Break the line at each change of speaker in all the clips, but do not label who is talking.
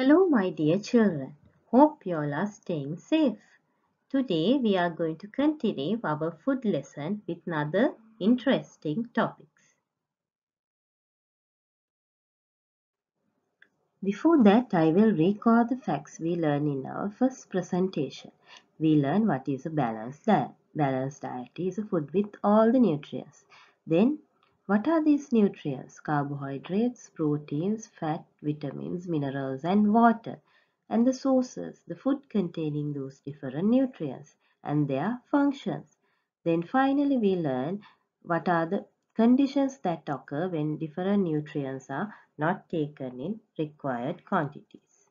Hello my dear children. Hope you all are staying safe. Today we are going to continue our food lesson with another interesting topics. Before that I will recall the facts we learned in our first presentation. We learned what is a balanced diet. Balanced diet is a food with all the nutrients. Then what are these nutrients? Carbohydrates, proteins, fat, vitamins, minerals and water. And the sources, the food containing those different nutrients and their functions. Then finally we learn what are the conditions that occur when different nutrients are not taken in required quantities.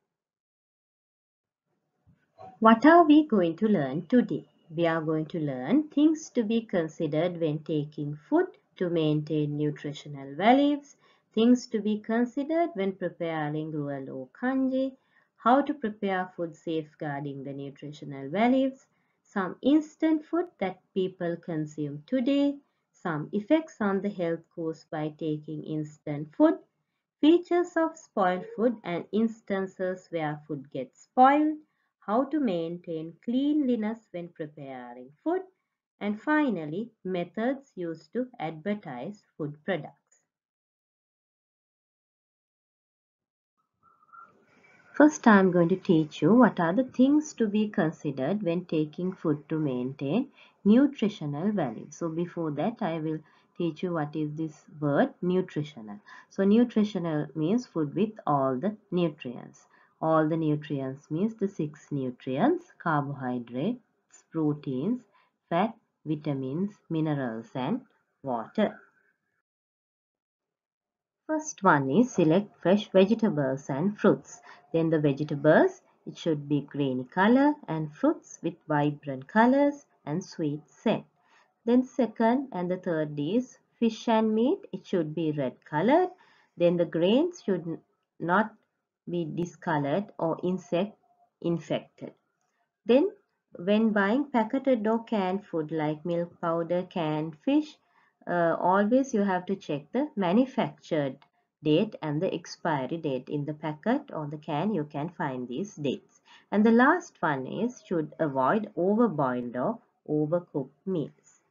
What are we going to learn today? We are going to learn things to be considered when taking food to maintain nutritional values, things to be considered when preparing gruel or kanji, how to prepare food safeguarding the nutritional values, some instant food that people consume today, some effects on the health caused by taking instant food, features of spoiled food and instances where food gets spoiled, how to maintain cleanliness when preparing food, and finally, methods used to advertise food products. First, I am going to teach you what are the things to be considered when taking food to maintain nutritional value. So, before that, I will teach you what is this word nutritional. So, nutritional means food with all the nutrients. All the nutrients means the six nutrients, carbohydrates, proteins, fat, vitamins, minerals and water. First one is select fresh vegetables and fruits. Then the vegetables, it should be green color and fruits with vibrant colors and sweet scent. Then second and the third is fish and meat. It should be red colored. Then the grains should not be discolored or insect infected. Then when buying packeted or canned food like milk powder, canned fish, uh, always you have to check the manufactured date and the expiry date in the packet or the can you can find these dates. And the last one is should avoid overboiled or overcooked meals.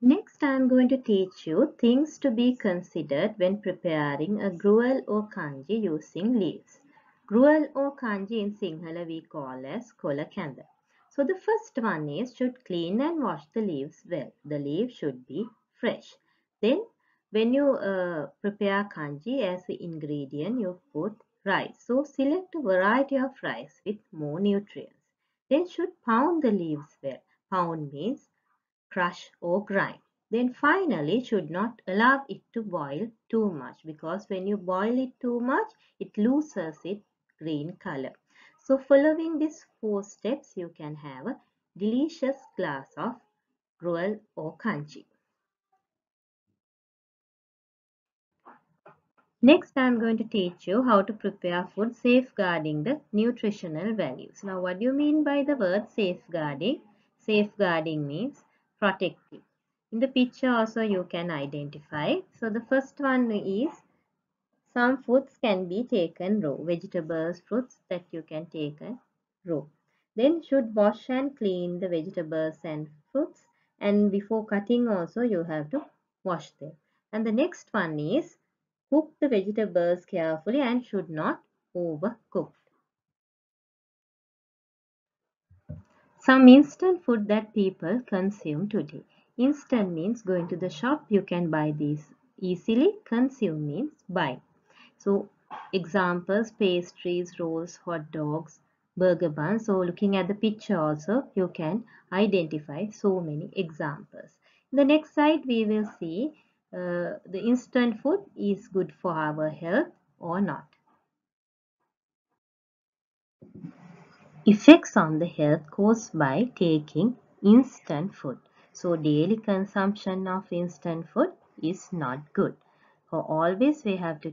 Next I am going to teach you things to be considered when preparing a gruel or kanji using leaves. Gruel or kanji in Sinhala we call as kola kanda. So the first one is should clean and wash the leaves well. The leaves should be fresh. Then when you uh, prepare kanji as the ingredient you put rice. So select a variety of rice with more nutrients. Then should pound the leaves well. Pound means crush or grind. Then finally should not allow it to boil too much because when you boil it too much it loses its green color. So following these four steps, you can have a delicious glass of gruel or kanji. Next, I am going to teach you how to prepare food safeguarding the nutritional values. Now, what do you mean by the word safeguarding? Safeguarding means protecting. In the picture also you can identify. So, the first one is some foods can be taken raw. Vegetables, fruits that you can take and raw. Then should wash and clean the vegetables and fruits. And before cutting also you have to wash them. And the next one is cook the vegetables carefully and should not overcook. Some instant food that people consume today. Instant means going to the shop, you can buy these easily. Consume means buy. So examples, pastries, rolls, hot dogs, burger buns. So looking at the picture also, you can identify so many examples. In the next slide, we will see uh, the instant food is good for our health or not. Effects on the health caused by taking instant food. So daily consumption of instant food is not good. For always we have to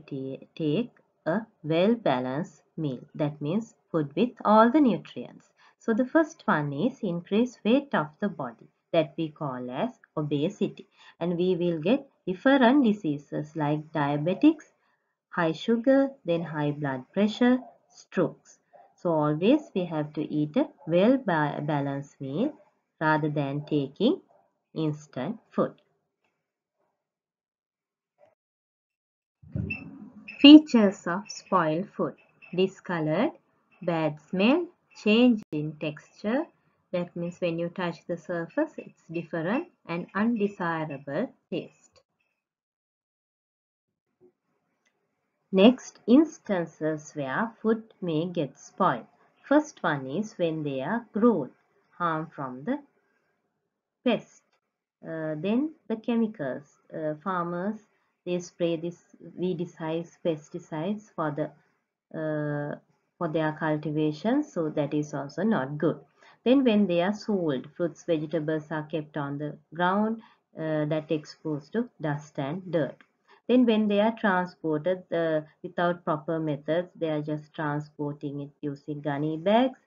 take a well-balanced meal. That means food with all the nutrients. So the first one is increase weight of the body that we call as obesity. And we will get different diseases like diabetics, high sugar, then high blood pressure, strokes. So always we have to eat a well balanced meal rather than taking instant food. Features of spoiled food. Discolored, bad smell, change in texture. That means when you touch the surface, it's different and undesirable taste. Next, instances where food may get spoiled. First one is when they are grown, harm from the pest. Uh, then the chemicals. Uh, farmers they spray this weedicides pesticides for the uh, for their cultivation so that is also not good. Then when they are sold fruits vegetables are kept on the ground uh, that exposed to dust and dirt. Then when they are transported uh, without proper methods they are just transporting it using gunny bags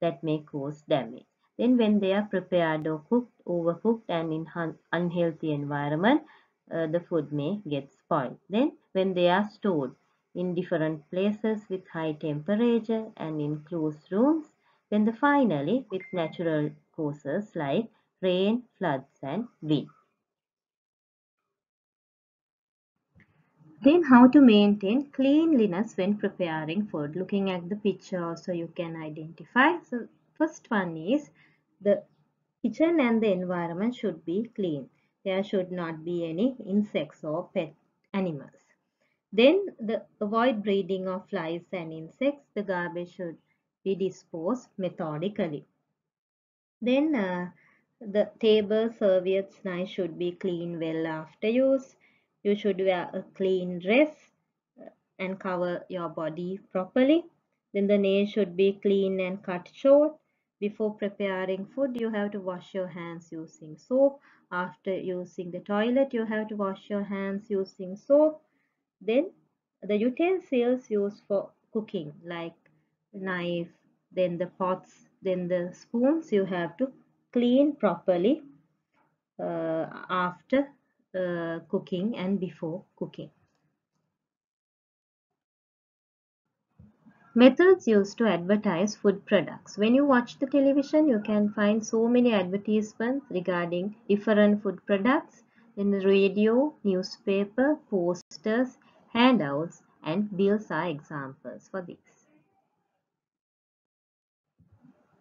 that may cause damage. Then when they are prepared or cooked overcooked and in unhealthy environment uh, the food may get spoiled. Then when they are stored in different places with high temperature and in closed rooms, then the finally with natural causes like rain, floods and wind. Then how to maintain cleanliness when preparing food. Looking at the picture also you can identify. So first one is the kitchen and the environment should be clean there should not be any insects or pet animals. Then the avoid breeding of flies and insects. The garbage should be disposed methodically. Then uh, the table, serviettes, knives should be clean well after use. You should wear a clean dress uh, and cover your body properly. Then the nails should be clean and cut short. Before preparing food, you have to wash your hands using soap. After using the toilet, you have to wash your hands using soap. Then the utensils used for cooking like knife, then the pots, then the spoons, you have to clean properly uh, after uh, cooking and before cooking. Methods used to advertise food products. When you watch the television, you can find so many advertisements regarding different food products. In the radio, newspaper, posters, handouts, and bills are examples for this.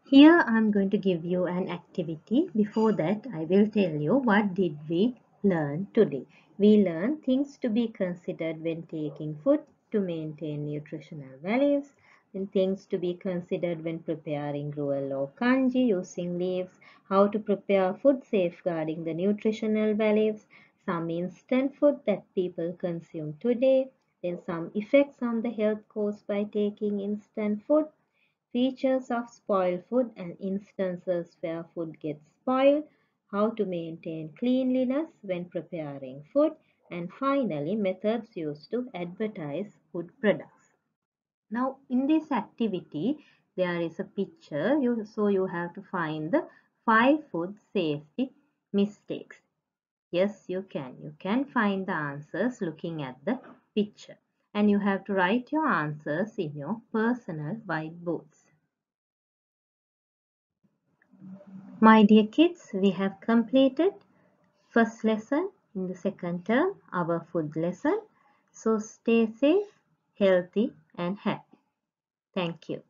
Here I am going to give you an activity. Before that, I will tell you what did we learn today. We learned things to be considered when taking food to maintain nutritional values and things to be considered when preparing gruel or kanji using leaves, how to prepare food safeguarding the nutritional values, some instant food that people consume today, then some effects on the health caused by taking instant food, features of spoiled food and instances where food gets spoiled, how to maintain cleanliness when preparing food, and finally methods used to advertise food products. Now in this activity there is a picture you so you have to find the five food safety mistakes. Yes you can. You can find the answers looking at the picture and you have to write your answers in your personal whiteboards. My dear kids, we have completed first lesson in the second term, our food lesson. So stay safe, healthy and happy. Thank you.